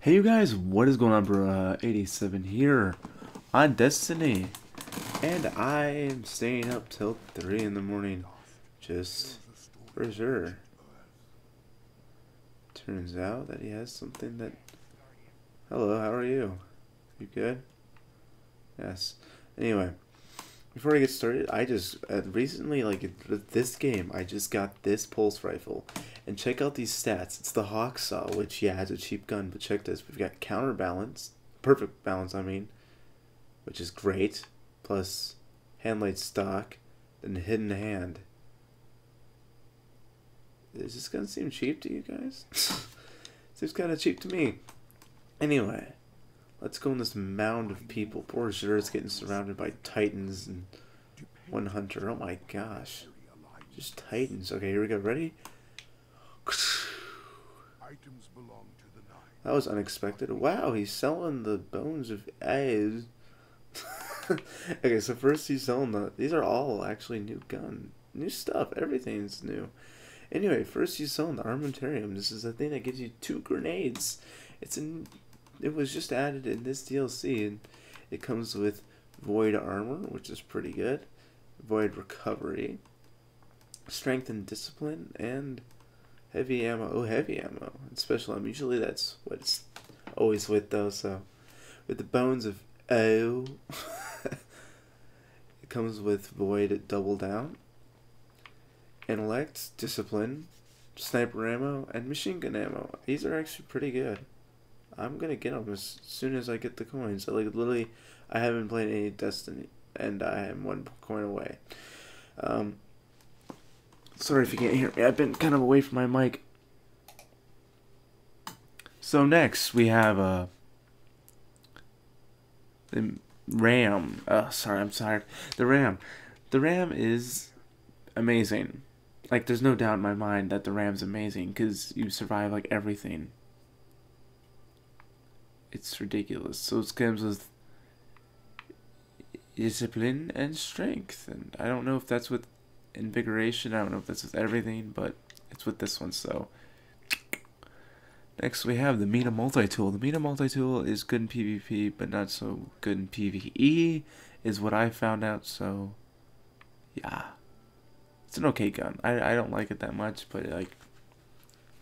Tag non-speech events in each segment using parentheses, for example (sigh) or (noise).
Hey you guys, what is going on bro? Uh, 87 here on Destiny. And I am staying up till 3 in the morning. Just for sure. Turns out that he has something that... Hello, how are you? You good? Yes. Anyway, before I get started, I just uh, recently, like this game, I just got this pulse rifle. And check out these stats. It's the Hawksaw, which, yeah, has a cheap gun, but check this. We've got counterbalance, perfect balance, I mean, which is great. Plus, hand-laid stock, and hidden hand. Is this gonna seem cheap to you guys? (laughs) Seems kind of cheap to me. Anyway, let's go in this mound of people. Poor is getting surrounded by titans and one hunter. Oh my gosh. Just titans. Okay, here we go. Ready? That was unexpected. Wow, he's selling the Bones of Eao. (laughs) okay, so first he's selling the. These are all actually new gun, new stuff. Everything's new. Anyway, first he's selling the armamentarium. This is the thing that gives you two grenades. It's in. It was just added in this DLC, and it comes with void armor, which is pretty good. Void recovery, strength and discipline, and Heavy ammo. Oh, heavy ammo. And special ammo. Usually that's what it's always with, though. So, with the Bones of Eao, (laughs) it comes with Void Double Down, Intellect, Discipline, Sniper ammo, and Machine Gun ammo. These are actually pretty good. I'm gonna get them as soon as I get the coins. So, like, literally, I haven't played any Destiny, and I am one coin away. Um, Sorry if you can't hear me. I've been kind of away from my mic. So next we have uh, the RAM. Oh, sorry, I'm tired. The RAM. The RAM is amazing. Like, there's no doubt in my mind that the RAM's amazing because you survive like everything. It's ridiculous. So it comes with discipline and strength, and I don't know if that's with invigoration. I don't know if that's with everything, but it's with this one. So next we have the MIDA multi-tool. The MIDA multi-tool is good in PvP, but not so good in PvE, is what I found out. So yeah, it's an okay gun. I I don't like it that much, but like.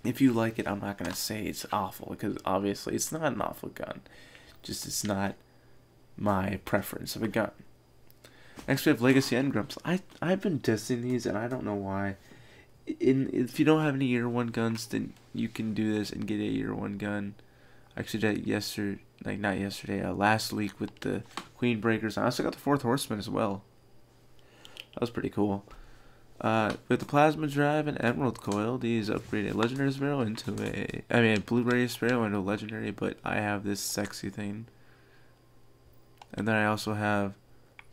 If you like it, I'm not gonna say it's awful because obviously it's not an awful gun. Just it's not my preference of a gun. Next we have Legacy Engrams. I I've been testing these and I don't know why. In if you don't have any year one guns, then you can do this and get a year one gun. I actually did yesterday, like not yesterday, uh, last week with the Queen Breakers. I also got the Fourth Horseman as well. That was pretty cool. Uh, with the Plasma Drive and Emerald Coil, these upgrade a Legendary Sparrow into a, I mean, a Blue-Ray Sparrow into a Legendary, but I have this sexy thing. And then I also have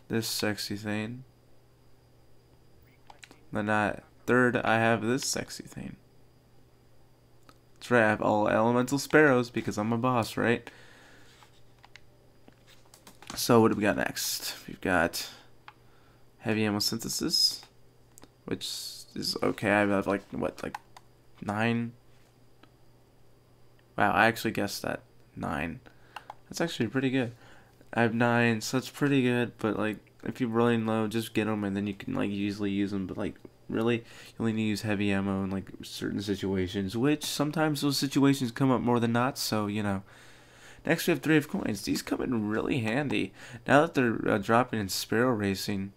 this sexy thing. Then I, third, I have this sexy thing. That's right, I have all elemental sparrows because I'm a boss, right? So what do we got next? We've got heavy ammo synthesis, which is okay. I have like what, like nine? Wow, I actually guessed that nine. That's actually pretty good. I have nine, so that's pretty good. But like, if you're running low, just get them, and then you can like easily use them. But like, really, you only need to use heavy ammo in like certain situations, which sometimes those situations come up more than not. So you know. Next, we have three of coins. These come in really handy now that they're uh, dropping in Sparrow Racing.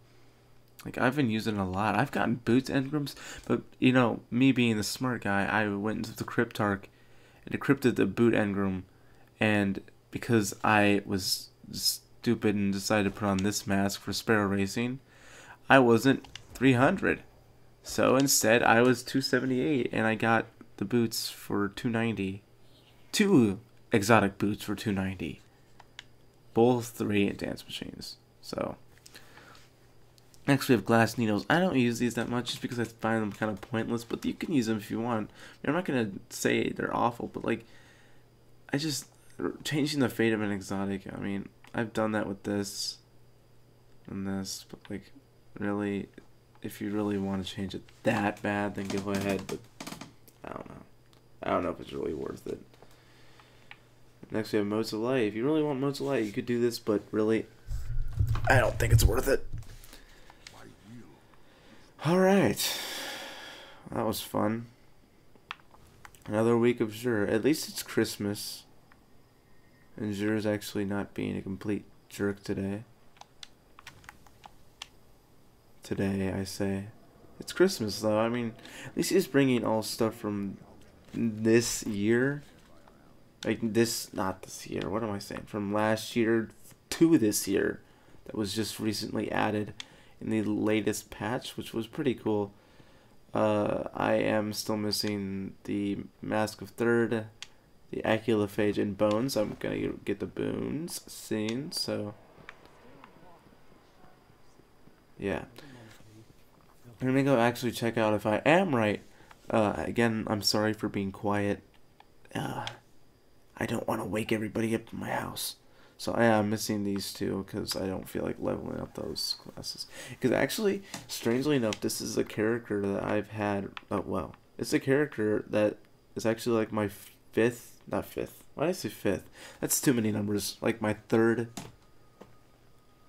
Like I've been using a lot. I've gotten boots engrams, but you know, me being the smart guy, I went into the Cryptarch and decrypted the boot engram, and because I was stupid and decided to put on this mask for Sparrow Racing, I wasn't 300. So instead, I was 278, and I got the boots for 290. Two exotic boots for 290. Both three dance machines. So. Next, we have glass needles. I don't use these that much just because I find them kind of pointless, but you can use them if you want. I'm not going to say they're awful, but like, I just. Changing the fate of an exotic, I mean, I've done that with this and this, but like really if you really want to change it that bad then go ahead, but I don't know. I don't know if it's really worth it. Next we have Motes of Light. If you really want Motes of Light, you could do this, but really, I don't think it's worth it. Alright. That was fun. Another week of Xur. At least it's Christmas. And Xur is actually not being a complete jerk today. Today, I say. It's Christmas, though. I mean, at least he's bringing all stuff from this year. Like, this, not this year. What am I saying? From last year to this year. That was just recently added in the latest patch, which was pretty cool. Uh, I am still missing the Mask of Third, the Achlyophage, and Bones. I'm gonna get the Bones soon, so... Yeah. I'm gonna go actually check out if I am right. Uh, again, I'm sorry for being quiet. Uh, I don't want to wake everybody up in my house. So I am missing these two because I don't feel like leveling up those classes. Because actually, strangely enough, this is a character that I've had. Oh well, it's a character that is actually like my fifth, not fifth. Why did I say fifth? That's too many numbers. Like my third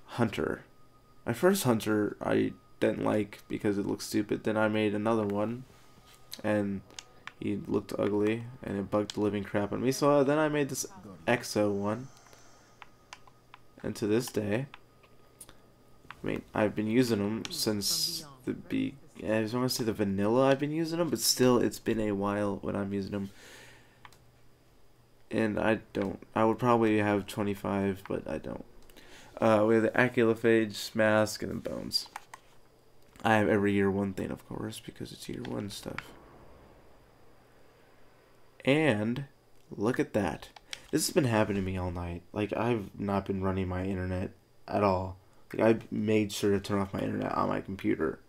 hunter. My first hunter I didn't like because it looked stupid. Then I made another one, and he looked ugly and it bugged the living crap out of me. So uh, then I made this EXO one and to this day, I mean, I've been using them since the be. I was want to say the vanilla. I've been using them, but still, it's been a while when I'm using them. And I don't. I would probably have 25, but I don't. Uh, we have the Achlyophage, Mask, and the Bones. I have every year one thing, of course, because it's year one stuff. And look at that. This has been happening to me all night. Like I've not been running my internet at all. Like I made sure to turn off my internet on my computer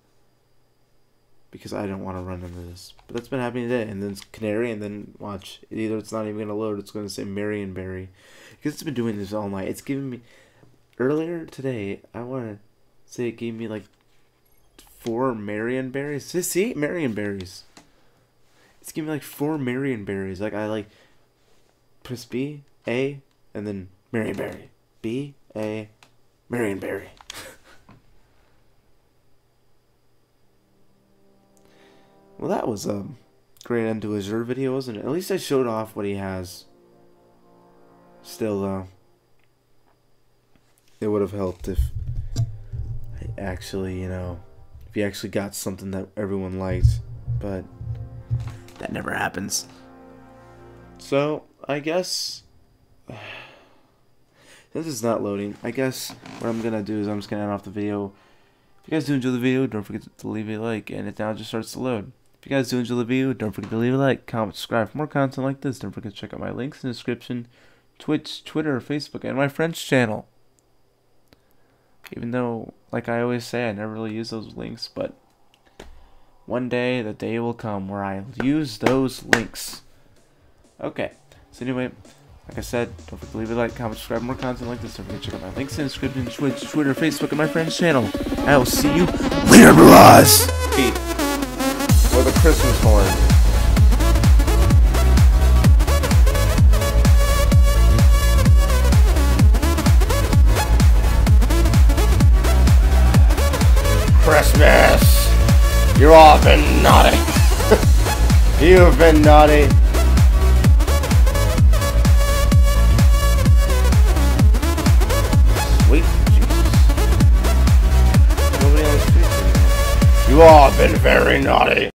because I don't want to run into this. But that's been happening today. And then it's Canary, and then watch. Either it's not even gonna load. It's gonna say Marionberry because it's been doing this all night. It's giving me earlier today. I want to say it gave me like four Marionberries. See, Marionberries. It's giving me like four Marionberries. Like I like press B, A, and then Marionberry. B, A, Marionberry. (laughs) well, that was a great end to his video, wasn't it? At least I showed off what he has. Still, though, it would have helped if I actually, you know, if he actually got something that everyone liked. But that never happens. So, I guess... (sighs) This is not loading. I guess what I'm gonna do is I'm just gonna end off the video. If you guys do enjoy the video, don't forget to leave a like, and it now just starts to load. If you guys do enjoy the video, don't forget to leave a like, comment, subscribe for more content like this. Don't forget to check out my links in the description, Twitch, Twitter, Facebook, and my friend's channel. Even though, like I always say, I never really use those links, but one day the day will come where I use those links. Okay. So anyway, like I said, don't forget to leave a like, comment, subscribe, more content like this. Don't forget to check out my links in the description, Twitch, Twitter, Facebook, and my friend's channel. I will see you later, bros! Pete. For the Christmas horn. Christmas! You all been naughty. (laughs) You've been naughty. All been very naughty.